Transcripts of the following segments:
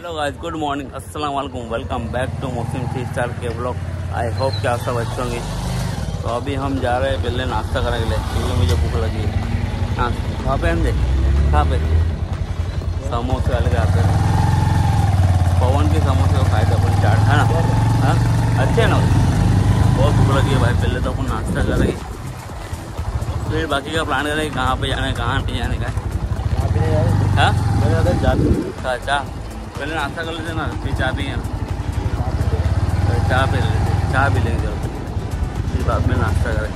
Hello guys good morning अस्सलाम वालेकुम welcome back to Muslim three star के blog I hope कि आप सब अच्छे होंगे। तो अभी हम जा रहे हैं पहले नाश्ता करने के लिए। क्योंकि मुझे भूख लगी है। हाँ कहाँ पे हम दे कहाँ पे। समोसे वाले आते हैं पवन के समोसे को खाए थे अपन चाट है ना? हाँ? अच्छे ना? बहुत भूख लगी है भाई पहले तो अपन नाश्ता करेंगे फिर बाकी का प्लान करेंगे कहाँ पे जाना है कहाँ नहीं जाने का है? हाँ। अच्छा। पहले नाश्ता कर लेते ना, फिर चाय पिए तो चाय पी लेते, चाय पी लेंगे ज़रूर फिर बाद में नाश्ता करें।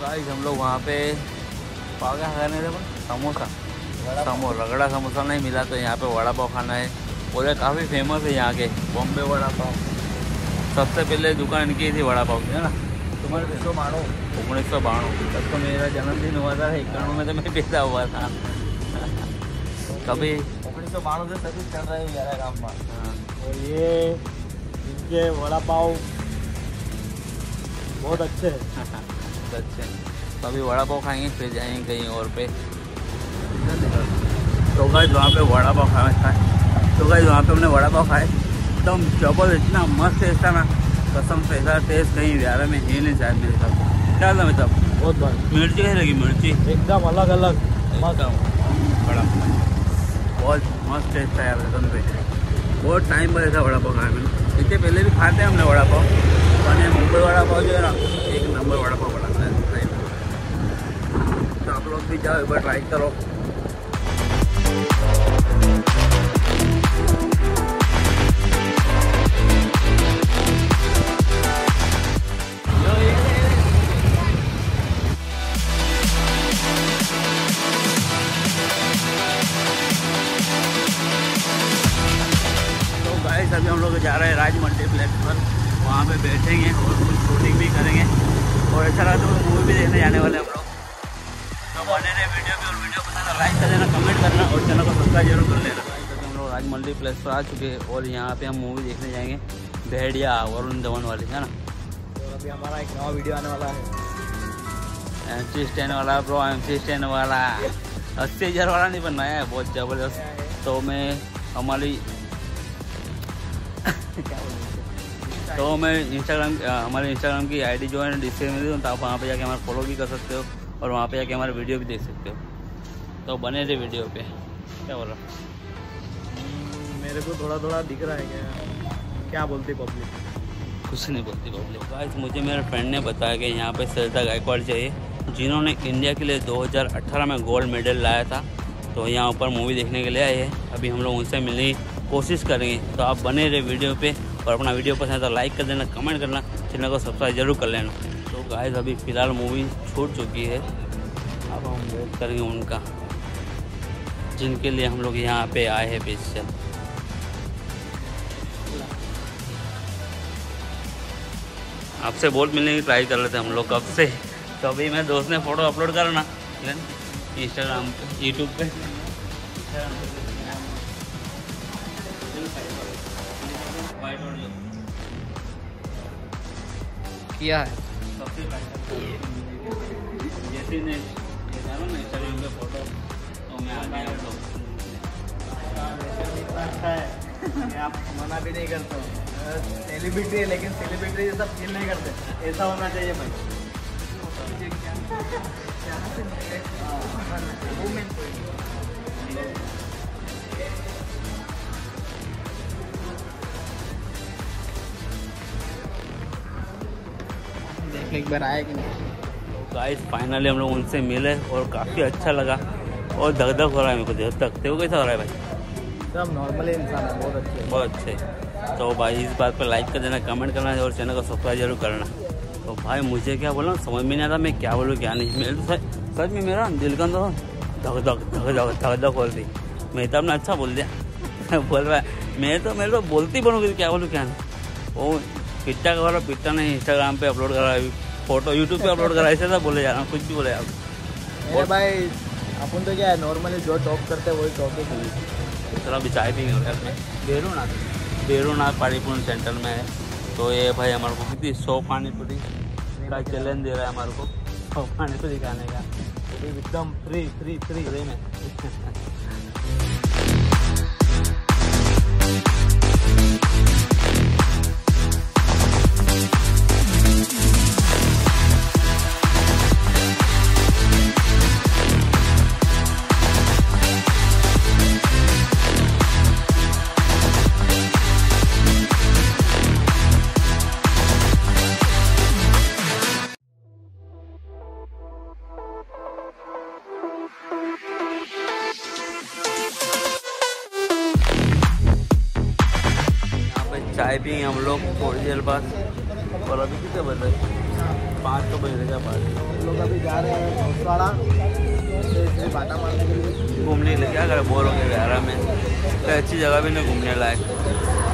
गाइस हम लोग वहाँ पे पाव क्या खाने थे समोसा। समो, रगड़ा समोसा नहीं मिला तो यहाँ पे वड़ा पाव खाना है। बोले काफ़ी फ़ेमस है यहाँ के। बॉम्बे वड़ा पाव। सबसे पहले दुकान इनकी थी वड़ा पाव की है ना? मानो उन्नीस सौ बानवे। तब तो मेरा जन्मदिन हुआ था इक्यानवे में तो मैं पैदा हुआ था। कभी उन्नीस सौ बानवे से तभी चल रहे हैं ग्यारह काम हाँ, और ये इनके वड़ा पाव बहुत अच्छे हैं। तो अच्छे तो अभी वड़ा पाव खाएँगे फिर जाएँगे कहीं और पे। तो गाइस वहाँ पे वड़ा पाव खाए खाए तो गाइस वहाँ पे हमने वड़ा पाव खाए एकदम ज़बरदस्त इतना मस्त टेस्ट था ना। कसम से ऐसा टेस्ट कहीं बिहार में ही नहीं शायद मेरे साथ क्या था मतलब बहुत बढ़िया मिर्ची कैसी लगी मिर्ची? एकदम अलग अलग। एकदम। बड़ा बहुत मस्त टेस्ट था यार कसम से। बहुत टाइम पर ऐसा वड़ा पाव खाया मैंने। इससे पहले भी खाते हैं हमने वड़ा पाव और ये मुंबई वड़ा पाव जो है ना एक नंबर वड़ा पाव बनाता है तो आप लोग भी जाओ एक बार ट्राई करो। जा रहे हैं राज मल्टीप्लेक्स पर। वहाँ पे बैठेंगे और कुछ शूटिंग भी करेंगे। और ऐसा लगा तो मूवी भी देखने जाने वाले हम लोग। तो बने रहे वीडियो भी और वीडियो पसंद है लाइक कर देना कमेंट करना और चैनल को सब्सक्राइब ज़रूर कर लेना। हम लोग राज मल्टीप्लेक्स पर आ चुके हैं और यहाँ पे हम मूवी देखने जाएँगे। भेड़िया वरुण धवन वाली है ना? अभी हमारा एक नया वीडियो आने वाला है। एम सी स्टैंड वाला ब्रो एम सी स्टैंड वाला। अस्सी हज़ार वाला नहीं बनवाया है बहुत ज़बरदस्त। तो मैं हमारी तो मैं इंस्टाग्राम हमारे इंस्टाग्राम की आईडी जो है डिस्प्ले में दी तो आप वहाँ पे जाके हमारा फॉलो भी कर सकते हो और वहाँ पे जाके हमारे वीडियो भी देख सकते हो। तो बने रहे वीडियो पे। क्या बोल रहा हम्म, मेरे को थोड़ा थोड़ा दिख रहा है क्या? क्या बोलती पब्लिक कुछ नहीं बोलती पब्लिक गाइस मुझे मेरे फ्रेंड ने बताया कि यहाँ पे सरिता गायकवाड़ चाहिए जिन्होंने इंडिया के लिए 2018 में गोल्ड मेडल लाया था। तो यहाँ ऊपर मूवी देखने के लिए आए हैं। अभी हम लोग उनसे मिलने की कोशिश करेंगे। तो आप बने रहे वीडियो पे और अपना वीडियो पसंद है तो लाइक कर देना कमेंट करना चैनल को सब्सक्राइब ज़रूर कर लेना। तो गाइस अभी फ़िलहाल मूवी छूट चुकी है। अब हम वेट करेंगे उनका, जिनके लिए हम लोग यहाँ पे आए हैं स्पेशल आपसे बहुत मिलने की ट्राई कर रहे थे हम लोग कब से। तो अभी मेरे दोस्त ने फ़ोटो अपलोड करना इंस्टाग्राम पे यूट्यूब पे। किया है। जैसे ने फ़ोटो तो मैं अच्छा है। आप मना भी नहीं करते सेलिब्रिटी है लेकिन सेलिब्रिटी जैसा फील नहीं करते ऐसा होना चाहिए भाई देख एक बार आया कि नहीं। गाइस फाइनली हम लोग उनसे मिले और काफ़ी अच्छा लगा। और धक धक हो रहा है मेरे को देर तक तेरे कैसा हो रहा है भाई? सब नॉर्मली इंसान है बहुत अच्छे बहुत अच्छे। तो भाई इस बात पर लाइक कर देना कमेंट करना और चैनल को सब्सक्राइब ज़रूर करना। तो भाई मुझे क्या बोला समझ में नहीं आता मैं क्या बोलूँ क्या नहीं। मेरे तो सच में मेरा दिल का तो धक धक धक धक धक धक बोलती मैं तो अपना अच्छा बोल दिया। बोल रहा है मैं तो मेरे तो बोलती बनूँगी क्या बोलूँ क्या नहीं। वो पिट्टा का वाला पिट्टा ने इंस्टाग्राम पे अपलोड करा फ़ोटो यूट्यूब पे अपलोड करा ऐसे सब बोले जा रहा हूँ कुछ भी बोले आप अरे भाई अपन तो क्या है नॉर्मली जो टॉप करते हैं वही टॉप ही करिए चलो अभी चाय होटल में बेरूनाथ बेरूनाथ पानीपुर सेंटर में है। तो ये भाई हमारे को कितनी सौ पानी पूरी का चैलेंज दे रहा है हमारे को सौ पानी पूरी खाने का। एकदम फ्री फ्री फ्री फ्री में। चाय पियेंगे हम लोग थोड़ी देर बाद और अभी कितने बज रहे पाँच तो बज रहे क्या पाँच। लोग अभी जा रहे हैं भोसवाड़ा से इसलिए बाटा मारने के लिए। घूमने के लिए क्या करें? बोर हो गए व्यारा में। कोई अच्छी जगह भी नहीं घूमने लायक।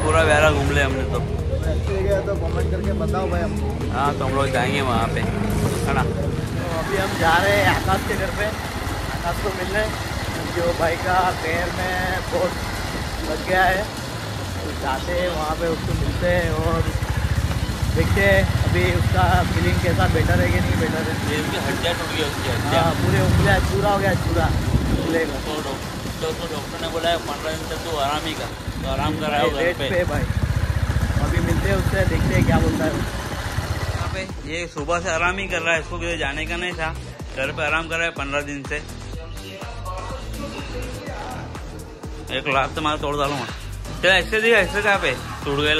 पूरा व्यारा घूम ले हमने तो। अच्छी जगह तो कमेंट करके बताओ भाई हम हाँ तो हम लोग जाएँगे वहाँ पे। है ना? तो अभी हम जा रहे हैं आकाश के घर पे। आकाश को मिलने। जो भाई का पैर में बहुत लग गया है। तो जाते हैं वहाँ पे उसको मिलते हैं और देखते हैं अभी उसका फीलिंग कैसा बेटर है कि नहीं बेटर है। उसकी हड्डियाँ टूट गई उसकी हाँ पूरे उंगलियाँ चूरा हो गया चूरा उंगले का तो तो डॉक्टर ने बोला है पंद्रह दिन तक तू आराम ही कर तो आराम कर रहा है घर रेट पे। भाई। अभी मिलते हैं उससे देखते हैं क्या बोलता है यहाँ पे ये सुबह से आराम ही कर रहा है इसको किसी जाने का नहीं था। घर पे आराम कर रहा है पंद्रह दिन से। एक लाख तो मार तोड़ डालूँगा। चल, ऐसे दिखा, ऐसे कहाँ पे? टूट गए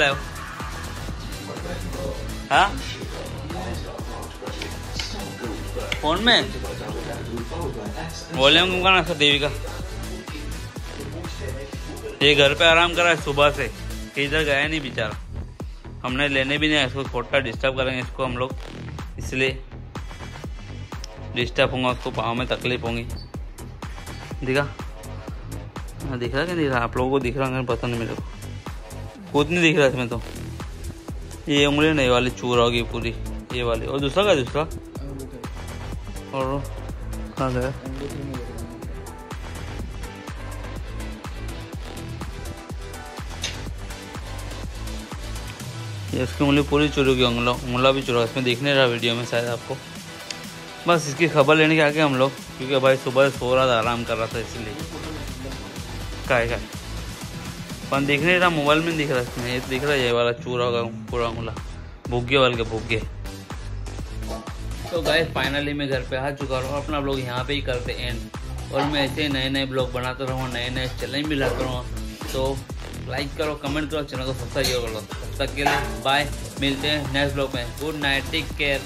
हाँ? फ़ोन में? वॉल्यूम कम करना सर देवी का। ये घर पे आराम करा है सुबह से। इधर गया नहीं बेचारा। हमने लेने भी नहीं इसको खोटा डिस्टर्ब करेंगे इसको हम लोग। इसलिए डिस्टर्ब होगा, उसको पाँव में तकलीफ़ होगी। दिखा? हाँ दिख रहा है दिख रहा? आप लोगों को दिख रहा है पता नहीं मेरे को। खुद नहीं दिख रहा इसमें तो। ये उंगली नहीं, वाली चूर होगी पूरी। ये वाली। और दूसरा का, दूसरा? और कहाँ गया? ये उसकी उंगली पूरी चुरी होगी, उंगला उंगला भी चुरा इसमें दिख नहीं रहा वीडियो में शायद आपको। बस इसकी खबर लेने के आगे हम लोग, क्योंकि भाई सुबह सो रहा था, आराम कर रहा था, इसलिए। काय काय पर दिख नहीं रहा मोबाइल में दिख रहा इसमें ये दिख रहा है, ये वाला चूरा पूरा उंगला भुग्गे वाले के भुग्गे। तो गाय फाइनली मैं घर पे आ चुका हूँ अपना ब्लॉग यहाँ पे ही करते एंड और मैं ऐसे नए नए ब्लॉग बनाता रहूँ नए नए चैलेंज भी लाता रहूँ। तो लाइक करो कमेंट करो चैनल को सब्सक्राइब करो। तब तक के लिए बाय मिलते हैं नेक्स्ट ब्लॉग में। Good night take care